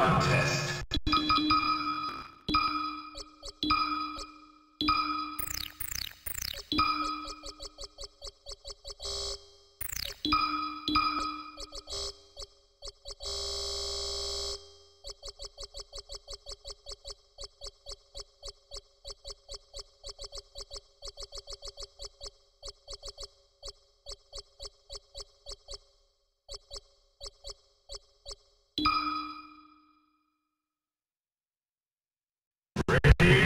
contest. Ready?